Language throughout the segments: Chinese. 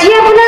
姐不能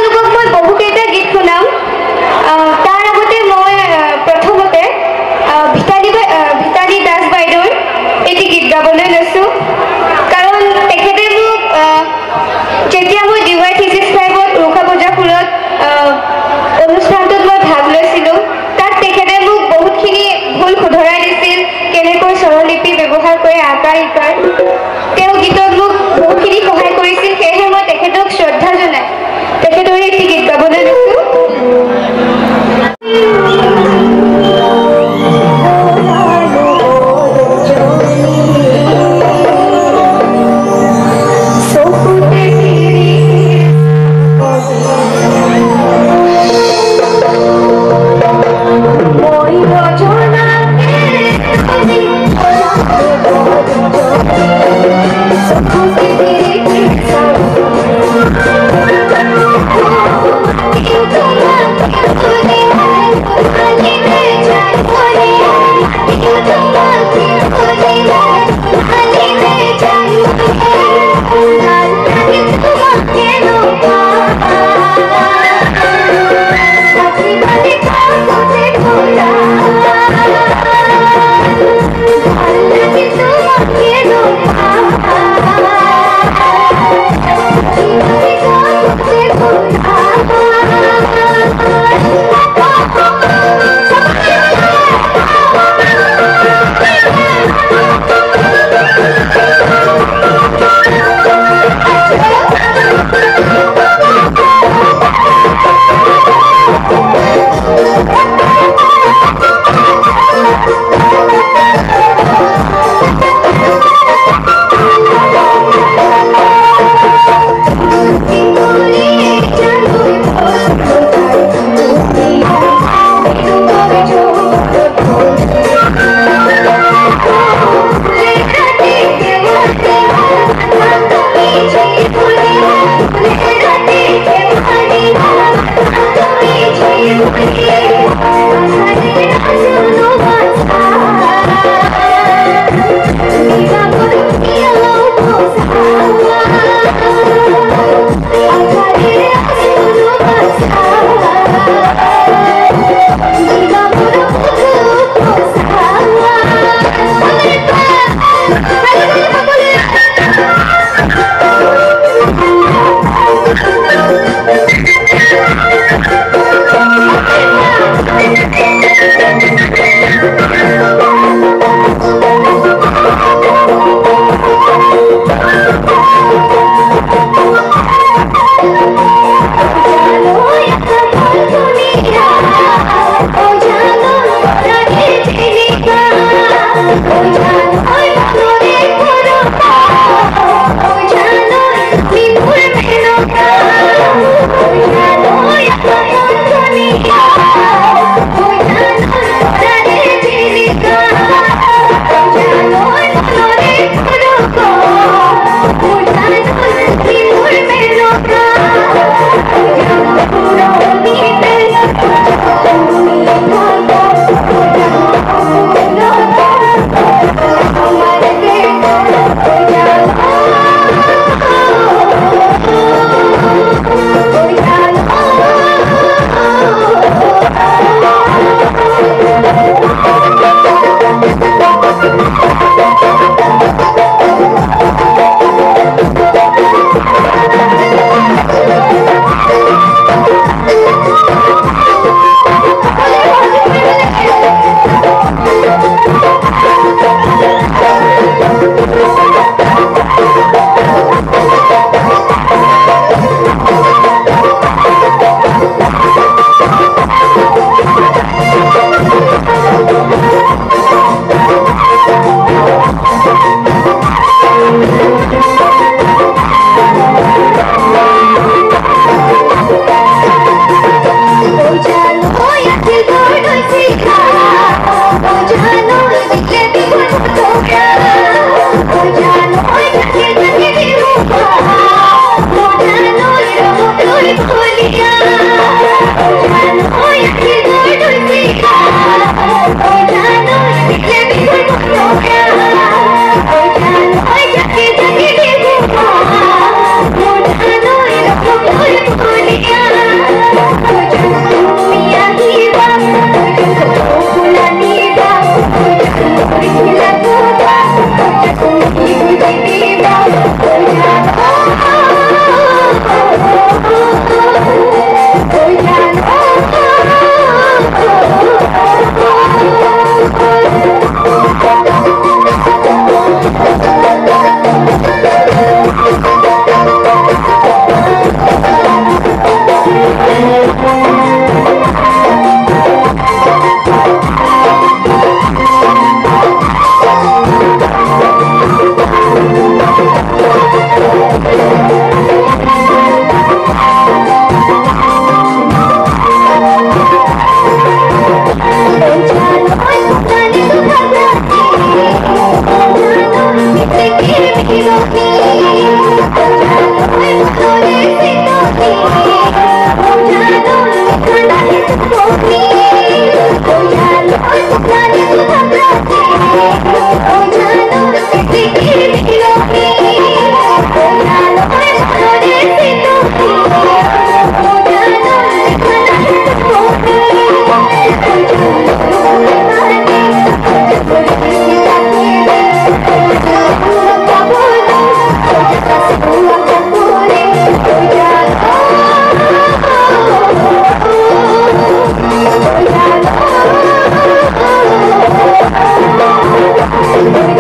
Música